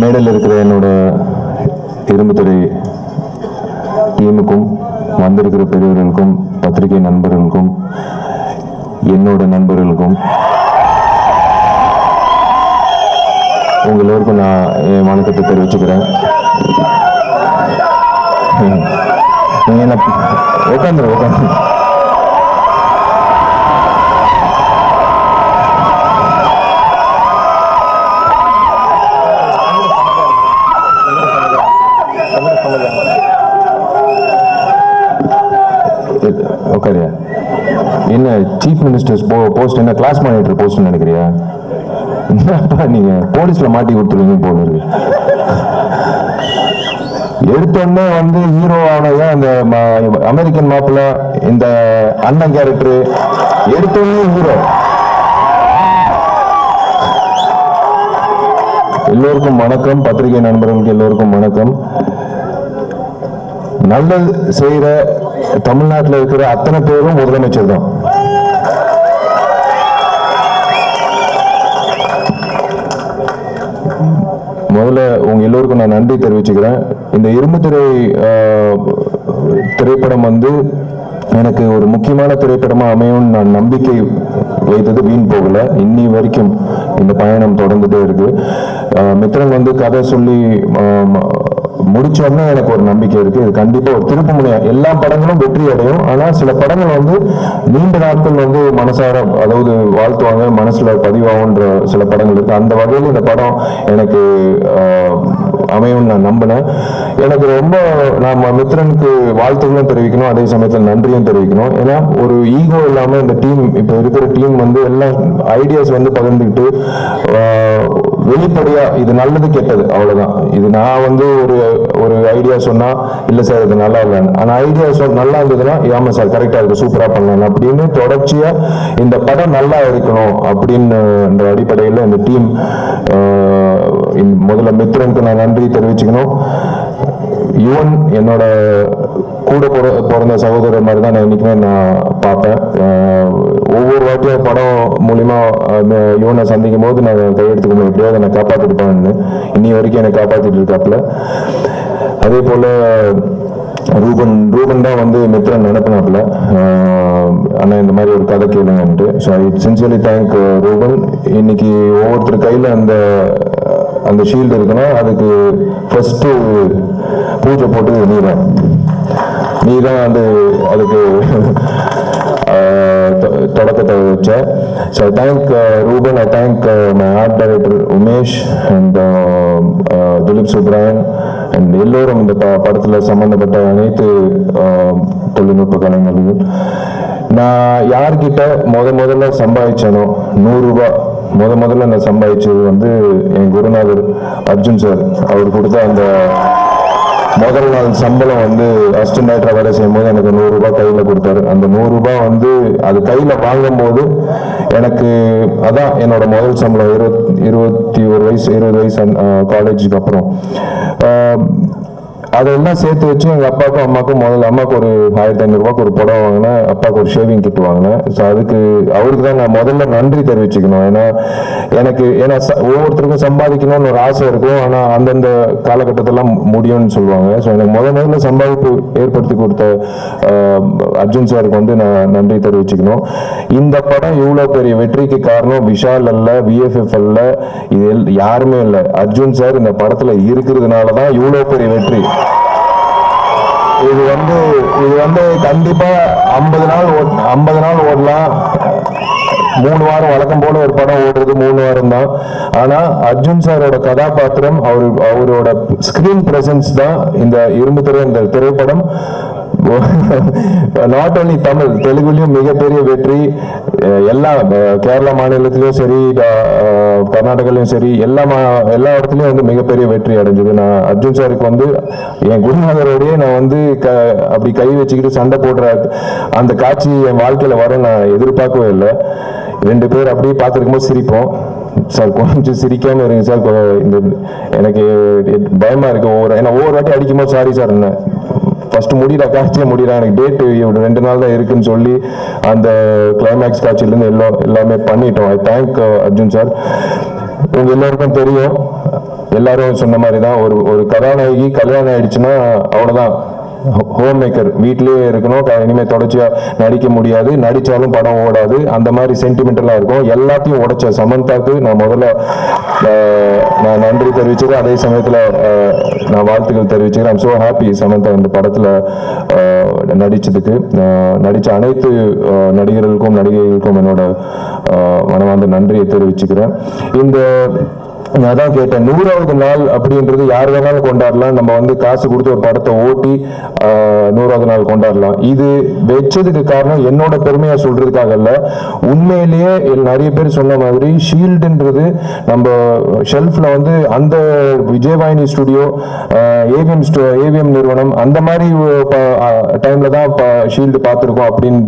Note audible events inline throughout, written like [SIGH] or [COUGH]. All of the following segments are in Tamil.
மேடையில் இருக்கிற என்னோட இரும்புத்துறை டீமுக்கும் வந்திருக்கிற பெரியவர்களுக்கும் பத்திரிகை நண்பர்களுக்கும் என்னோட நண்பர்களுக்கும் உங்க எல்லோருக்கும் நான் என் வணக்கத்தை தெரிவிச்சுக்கிறேன். உட்காந்துரு நீங்க என்ன உட்காரியா என்ன சீஃப் மினிஸ்டர்ஸ் போ போஸ்ட் என்ன கிளாஸ் மானிட்டர் போஸ்ட் நினைக்கிறியா? என்னப்பா நீங்க? போலீஸ்ல மாட்டி கொடுத்துருவீங்க போல இருக்கு. எடுத்தோடனே வந்து ஹீரோ ஆனது அந்த அமெரிக்கன் மாப்பிள்ள இந்த அண்ணன் கேரக்டர் எடுத்தோடனே ஹீரோ எல்லோருக்கும் வணக்கம். பத்திரிகை நண்பர்களுக்கு எல்லோருக்கும் வணக்கம். நல்லது செய்கிற தமிழ்நாட்டில் இருக்கிற அத்தனை பேரும் முதலமைச்சர் தான் முதல்ல உங்க எல்லோருக்கும் நான் நன்றி தெரிவிச்சுக்கிறேன். இந்த இரும்புத்திரை திரைப்படம் வந்து எனக்கு ஒரு முக்கியமான திரைப்படமாக அமையும்னு நான் நம்பிக்கை வைத்தது வீண் போகல. இன்னி வரைக்கும் இந்த பயணம் தொடர்ந்துட்டே இருக்கு. மித்திரன் மித்ரன் வந்து கதை சொல்லி முடிச்சோடனே எனக்கு ஒரு நம்பிக்கை இருக்கு. இது கண்டிப்பா ஒரு திருப்பு முனையா. எல்லா படங்களும் வெற்றி அடையும். ஆனா சில படங்கள் வந்து நீண்ட நாட்கள் வந்து மனசார அதாவது வாழ்த்துவாங்க மனசுல பதிவாகுன்ற சில படங்கள் இருக்கு. அந்த வகையில் இந்த படம் எனக்கு அமையும்னு நான் நம்பினேன் எனக்கு ரொம்ப நாம மித்ரனுக்கு வாழ்த்துக்களும் தெரிவிக்கணும் அதே சமயத்தில் நன்றியும் தெரிவிக்கணும். ஏன்னா ஒரு ஈகோ இல்லாமல் இந்த டீம் இப்போ இருக்கிற டீம் வந்து எல்லாம் ஐடியாஸ் வந்து பகிர்ந்துக்கிட்டு வெளிப்படையா இது நல்லது கெட்டது அவ்வளவுதான். இது நான் வந்து ஒரு ஒரு ஐடியா சொன்னா இல்ல சார் இது நல்லா இல்லைன்னு ஆனா ஐடியா சொல் நல்லா இருந்ததுன்னா ஆமா சார் கரெக்டா இருக்கு சூப்பரா பண்ணலாம் அப்படின்னு தொடர்ச்சியா இந்த படம் நல்லா இருக்கணும் அப்படின்னு அடிப்படையில் இந்த டீம் முதல்ல மித்ரனுக்கு நான் நன்றி தெரிவிச்சுக்கணும். யுவன் என்னோட கூட பிறந்த சகோதரர் மாதிரி தான் நான் இன்னைக்குமே நான் பார்ப்பேன். ஒவ்வொரு வாட்டியும் படம் மூலிமா யுவனை சந்திக்கும் போது நான் கையெடுத்துக்கணும் எப்படியாவது என்னை காப்பாற்றிருப்பான்னு இன்னி வரைக்கும் என்னை காப்பாற்றிட்டு இருக்காப்புல. அதே போல் ரூபன் ரூபன் தான் வந்து மித்ரன் நினைப்பினாப்புல. ஆனால் இந்த மாதிரி ஒரு கதை கேளுங்கன்ட்டு. So I sincerely thank Ruben. இன்னைக்கு ஒவ்வொருத்தர் கையில் அந்த அந்த ஷீல்டு இருக்குன்னா அதுக்கு ஃபஸ்ட்டு பூஜை போட்டது நீ தான் நீ தான் வந்து அதுக்கு [LAUGHS] தொடக்கத்தை வச்ச. So thank Ruben I thank my art director Umesh and Dilip Subbarayan and எல்லோரும் இந்த ப படத்தில் சம்மந்தப்பட்ட அனைத்து தொழில்நுட்ப கலைஞர்கள் நான் யார்கிட்ட முத முதல்ல சம்பாதிச்சேனோ நூறுரூபா முத முதல்ல நான் சம்பாதிச்சது வந்து என் குருநாதர் அர்ஜுன் சார். அவர் கொடுத்த அந்த முதல் நாள் சம்பளம் வந்து அஸ்டன் நைட்ரா வேலை செய்யும் போது எனக்கு நூறுரூபா கையில் கொடுத்தாரு. அந்த நூறுரூபா வந்து அது கையில் வாங்கும்போது எனக்கு அதான் என்னோட முதல் சம்பளம். இருபத் இருபத்தி ஒரு வயசு இருபது வயசு காலேஜுக்கு அப்புறம். அதெல்லாம் சேர்த்து வச்சு எங்கள் அப்பாவுக்கும் அம்மாவுக்கும் முதல்ல அம்மாவுக்கு ஒரு ஆயிரத்தி ஐநூறுரூவாக்கு ஒரு புடவை வாங்கினேன். அப்பாவுக்கு ஒரு ஷேவிங் கிட் வாங்கினேன். ஸோ அதுக்கு அவருக்கு தான் நான் முதல்ல நன்றி தெரிவிச்சுக்கணும். ஏன்னா எனக்கு ஏன்னா ச- ஒவ்வொருத்தருக்கும் சம்பாதிக்கணும்னு ஒரு ஆசை இருக்கும். ஆனால் அந்தந்த காலகட்டத்தெல்லாம் முடியும்னு சொல்லுவாங்க. ஸோ எனக்கு முத முதல்ல சம்பாதிப்பு ஏற்படுத்தி கொடுத்த அர்ஜுன் சாருக்கு வந்து நான் நன்றி தெரிவிச்சுக்கணும். இந்த படம் இவ்வளோ பெரிய வெற்றிக்கு காரணம் விஷால் அல்ல விஎஃப்எஃப் அல்ல. இது யாருமே இல்லை. அர்ஜுன் சார் இந்த படத்தில் இருக்கிறதுனால தான் இவ்வளோ பெரிய வெற்றி. இது வந்து இது வந்து கண்டிப்பா ஐம்பது நாள் ஓட் ஐம்பது நாள் ஓடலாம். மூணு வாரம் வழக்கம் போல ஒரு படம் ஓடுறது மூணு வாரம் தான். ஆனா அர்ஜுன் சாரோட கதாபாத்திரம் அவர் அவரோட ஸ்கிரீன் பிரசன்ஸ் தான் இந்த இரும்பு திரை இந்த திரைப்படம். நாட் ஒன்லி தமிழ் தெலுங்குலையும் மிகப்பெரிய வெற்றி. எல்லா கேரளா மாநிலத்திலயும் சரி கர்நாடகாலையும் சரி எல்லா மா எல்லா இடத்துலையும் வந்து மிகப்பெரிய வெற்றி அடைஞ்சது. நான் அர்ஜுன் சாருக்கு வந்து என் குருநாதரோடய நான் வந்து க அப்படி கை வச்சுக்கிட்டு சண்டை போடுற அந்த காட்சி என் வாழ்க்கையில் வர நான் எதிர்பார்க்கவே இல்லை. ரெண்டு பேர் அப்படியே பார்த்துருக்கும்போது சிரிப்போம். சார் கொஞ்சம் சிரிக்காமல் இருங்க சார். இந்த எனக்கு பயமாக இருக்குது ஒவ்வொரு ஏன்னா ஒவ்வொரு வாட்டி அடிக்கும்போது சாரி சார் என்ன. ஃபர்ஸ்ட் முடியல காட்சியே முடியல. எனக்கு டேட்டு ரெண்டு நாள் தான் இருக்குன்னு சொல்லி அந்த கிளைமேக்ஸ் காட்சியிலேருந்து எல்லாம் எல்லாமே பண்ணிட்டோம். I thank uh, Arjun sir. உங்க எல்லாருக்கும் தெரியும். எல்லாரும் சொன்ன மாதிரி தான் ஒரு ஒரு கதாநாயகி கல்யாணம் ஆயிடுச்சுன்னா அவ்வளோதான் ஹோம் மேக்கர் வீட்லயே இருக்கணும் இனிமேல் தொடர்ச்சியாக நடிக்க முடியாது. நடித்தாலும் படம் ஓடாது. அந்த மாதிரி சென்டிமெண்டலா இருக்கும். எல்லாத்தையும் உடைச்ச சமந்தாக்கு நான் முதல்ல நான் நன்றி தெரிவிச்சது அதே சமயத்தில் நான் வாழ்த்துக்கள் தெரிவிச்சுக்கிறேன். ஐம் ஸோ ஹாப்பி சமந்தா இந்த படத்தில் நடித்ததுக்கு நடித்த அனைத்து நடிகர்களுக்கும் நடிகைகளுக்கும் என்னோட மனமார்ந்த நன்றியை தெரிவிச்சுக்கிறேன். இந்த நான் தான் கேட்டேன். நூறாவது நாள் அப்படின்றது யார் வேணாலும் கொண்டாடலாம். நம்ம வந்து காசு கொடுத்து ஒரு படத்தை ஓட்டி நூறாவது நாள் கொண்டாடலாம். இது வச்சதுக்கு காரணம் என்னோட பெருமையா சொல்றதுக்காக இல்ல உண்மையிலேயே நிறைய பேர் சொன்ன மாதிரி ஷீல்டுன்றது நம்ம ஷெல்ஃப்ல வந்து அந்த விஜயவாயினி ஸ்டுடியோ ஏவிஎம் ஏவிஎம் நிறுவனம் அந்த மாதிரி டைம்ல தான் ஷீல்டு பார்த்துருக்கோம் அப்படின்னு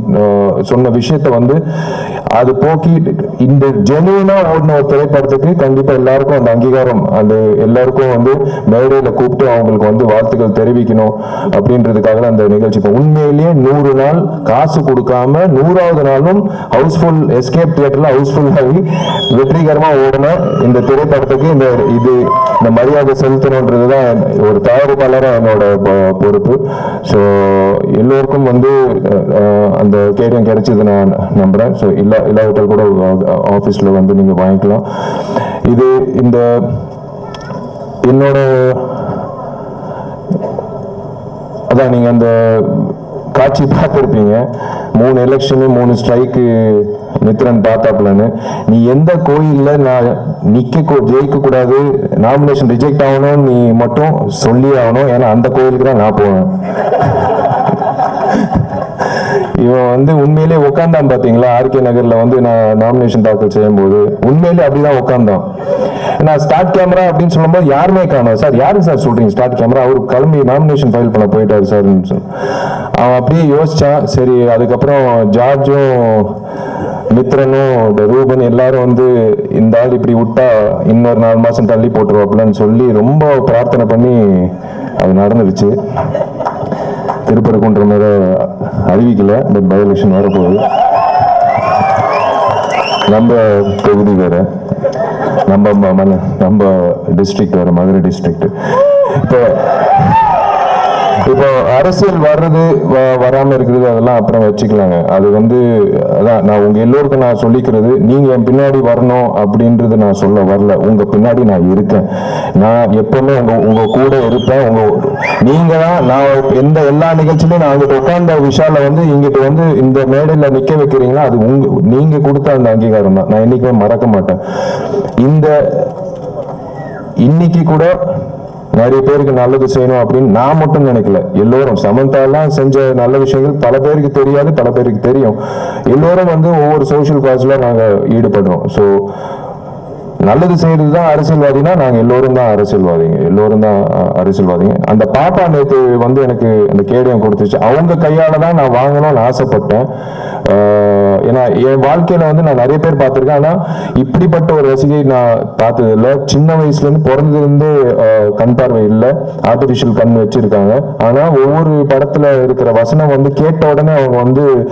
சொன்ன விஷயத்த வந்து அது போக்கி இந்த ஜெனுவனா ஓடின ஒரு திரைப்படத்துக்கு கண்டிப்பா எல்லாருக்கும் அந்த அங்கீகாரம் அந்த எல்லாருக்கும் வந்து மேடையில கூப்பிட்டு அவங்களுக்கு வந்து வாழ்த்துக்கள் தெரிவிக்கணும் அப்படின்றதுக்காக அந்த நிகழ்ச்சி. இப்போ உண்மையிலேயே நூறு நாள் காசு கொடுக்காம நூறாவது நாளும் ஹவுஸ்ஃபுல் எஸ்கேப் தியேட்டர்ல ஹவுஸ்ஃபுல் ஆகி வெற்றிகரமா ஓடின இந்த திரைப்படத்துக்கு இந்த இது இந்த மரியாதை செலுத்தணுன்றது தான் ஒரு தயாரிப்பாளராக என்னோட பொறுப்பு. ஸோ எல்லோருக்கும் வந்து அந்த கேடியம் கிடைச்சது நான் நம்புறேன். ஸோ இல்லா இல்லாவிட்டால் கூட ஆஃபீஸில் வந்து நீங்கள் வாங்கிக்கலாம். இது இந்த என்னோட அதான் நீங்கள் அந்த காட்சி பார்த்துருப்பீங்க. மூணு எலெக்ஷனு மூணு ஸ்ட்ரைக்கு மித்ரன் பார்த்தாப்லன்னு நீ எந்த கோயிலில் நான் நிற்க ஜெயிக்கக்கூடாது நாமினேஷன் ரிஜெக்ட் ஆகணும் நீ மட்டும் சொல்லி ஆகணும். ஏன்னா அந்த கோயிலுக்கு தான் நான் போவேன். இவன் வந்து உண்மையிலே உட்காந்தான் பாத்தீங்களா? ஆர்கே நகர்ல வந்து நான் நாமினேஷன் தாக்கல் செய்யும்போது. உண்மையிலே அப்படிதான் உட்காந்தான் நான் ஸ்டார்ட் கேமரா அப்படின்னு சொல்லும்போது யாருமே காணோம். சார் யாரு சார் சொல்றீங்க? ஸ்டார்ட் கேமரா அவர் கிளம்பி நாமினேஷன் ஃபைல் பண்ண போயிட்டாரு சார். அவன் அப்படியே யோசிச்சான். சரி அதுக்கப்புறம் ஜார்ஜும் மித்ரனும் ரூபன் எல்லாரும் வந்து இந்த ஆள் இப்படி விட்டா இன்னொரு நாலு மாசம் தள்ளி போட்டுருவாப்லன்னு சொல்லி ரொம்ப பிரார்த்தனை பண்ணி அது நடந்துருச்சு. திருப்பரங்குன்ற மாதிரி அறிவிக்கல பட் பை எலெக்ஷன் வரப்போகுது. நம்ம தொகுதி வேற. நம்ம நம்ம டிஸ்ட்ரிக்ட் வேற மதுரை டிஸ்ட்ரிக்ட் இப்போ இப்போ அரசியல் வர்றது வ- வராம இருக்கிறது அதெல்லாம் அப்புறம் வச்சுக்கலாங்க. அது வந்து அதான் நான் உங்க எல்லோருக்கும் நான் சொல்லிக்கிறது நீங்க என் பின்னாடி வரணும் அப்படின்றது நான் சொல்ல வரல. உங்க பின்னாடி நான் இருக்கேன். நான் எப்பவுமே உங்க உங்க கூட இருப்பேன். உங்க நீங்க தான் நான் எந்த எல்லா நிகழ்ச்சியிலும் நான் அங்கிட்ட உட்கார்ந்த விஷால வந்து இங்கிட்ட வந்து இந்த மேடையில நிக்க வைக்கிறீங்களா? அது உங்க நீங்க கொடுத்த அந்த அங்கீகாரம் தான். நான் என்னைக்குமே மறக்க மாட்டேன். இந்த இன்னைக்கு கூட நிறைய பேருக்கு நல்லது செய்யணும் அப்படின்னு நான் மட்டும் நினைக்கல. எல்லோரும் சமந்தாலாம் செஞ்ச நல்ல விஷயங்கள் பல பேருக்கு தெரியாது பல பேருக்கு தெரியும். எல்லோரும் வந்து ஒவ்வொரு சோஷியல் காஸ்ல நாங்கள் ஈடுபடுறோம். ஸோ நல்லது செய்யறது தான் அரசியல்வாதினா நாங்கள் எல்லோரும் தான் அரசியல்வாதிங்க. எல்லோரும் தான் அரசியல்வாதிங்க. அந்த பாப்பா நேற்று வந்து எனக்கு அந்த கேடயம் கொடுத்துச்சு. அவங்க கையால தான் நான் வாங்கணும்னு ஆசைப்பட்டேன். ஏன்னா என் வாழ்க்கையில வந்து நான் நிறைய பேர் பார்த்திருக்கேன். ஆனா இப்படிப்பட்ட ஒரு ரசிகை நான் பார்த்தது இல்லை. சின்ன வயசுல இருந்து கண் பார்வை இல்லை. ஆர்டிபிஷியல் கண் வச்சிருக்காங்க. ஆனா ஒவ்வொரு படத்துல இருக்கிற வசனம் வந்து கேட்ட உடனே அவங்க வந்து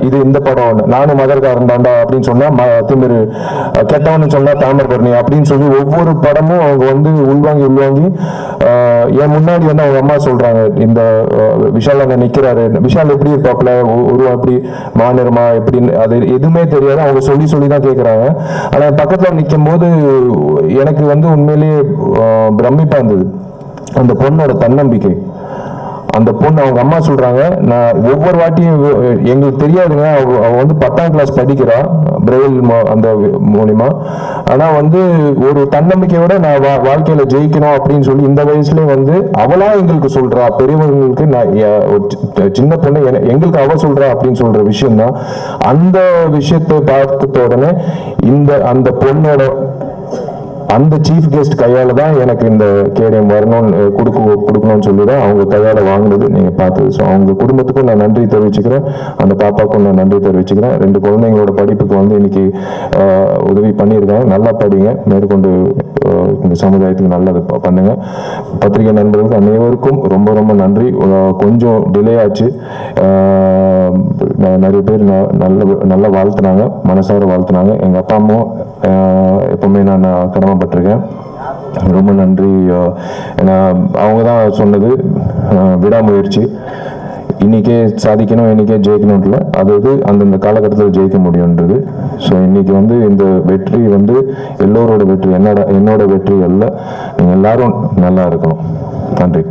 இது இந்த படம் நானும் மதர்காரன் தாண்டா அப்படின்னு சொன்னா ம- திமிரு. கெட்டவனு சொன்னால் சொன்னா அப்படின்னு சொல்லி ஒவ்வொரு படமும் அவங்க வந்து உள்வாங்கி உள்வாங்கி என் முன்னாடி வந்து அவங்க அம்மா சொல்றாங்க இந்த விஷால் அங்க நிக்கிறாரு. விஷால் எப்படி இருப்பாப்ல உருவம் அப்படி மாநிலமா எப்படின்னு அது எதுவுமே தெரியாது. அவங்க சொல்லி சொல்லி தான் கேட்குறாங்க ஆனா பக்கத்துல நிற்கும் போது எனக்கு வந்து உண்மையிலேயே பிரமிப்பாக பிரமிப்பா இருந்தது. அந்த பொண்ணோட தன்னம்பிக்கை. அந்த பொண்ணு அவங்க அம்மா சொல்றாங்க நான் ஒவ்வொரு வாட்டியும் எங்களுக்கு தெரியாதுங்க. அவ வந்து பத்தாம் கிளாஸ் படிக்கிறா பிரெயில் அந்த மூலிமா மூலியமா. ஆனா வந்து ஒரு தன்னம்பிக்கையோட நான் வா- வாழ்க்கையில ஜெயிக்கணும் அப்படின்னு சொல்லி இந்த வயசுலயே வந்து அவளா எங்களுக்கு சொல்றா. பெரியவங்களுக்கு நான் ஒரு சின்ன பொண்ணு எங்களுக்கு அவ சொல்றா அப்படின்னு சொல்ற விஷயம்தான். அந்த விஷயத்தை பார்த்த உடனே இந்த அந்த பொண்ணோட அந்த சீஃப் கெஸ்ட் கையால தான் எனக்கு இந்த கேடிஎம் வரணும்னு கொடுக்க கொடுக்கணும்னு சொல்லி தான் அவங்க கையால வாங்கினது நீங்க பார்த்தது. ஸோ அவங்க குடும்பத்துக்கும் நான் நன்றி தெரிவிச்சுக்கிறேன். அந்த பாப்பாக்கும் நான் நன்றி தெரிவிச்சுக்கிறேன். ரெண்டு குழந்தைங்களோட படிப்புக்கு வந்து இன்னைக்கு உதவி பண்ணியிருக்காங்க. நல்லா படிங்க. மேற்கொண்டு இந்த சமுதாயத்துக்கு நல்லது பண்ணுங்க. பத்திரிகை நண்பர்களுக்கு அனைவருக்கும் ரொம்ப ரொம்ப நன்றி. கொஞ்சம் டிலே ஆச்சு. நிறைய பேர் ந- நல்ல நல்லா வாழ்த்துனாங்க. மனசார வாழ்த்துனாங்க. எங்க அப்பா அம்மாவும் எப்பவுமே நான் பட்டிருக்கேன். ரொம்ப நன்றி ஏன்னா அவங்க தான் சொன்னது விடாமுயற்சி. இன்னைக்கே சாதிக்கணும் இன்னைக்கே ஜெயிக்கணும் இல்லை. அது இது அந்தந்த காலகட்டத்தில் ஜெயிக்க முடியுன்றது ஸோ இன்றைக்கி வந்து இந்த வெற்றி வந்து எல்லோரோட வெற்றி என்னோட என்னோட வெற்றி அல்ல. நீங்கள் எல்லாரும் நல்லா இருக்கணும். நன்றி.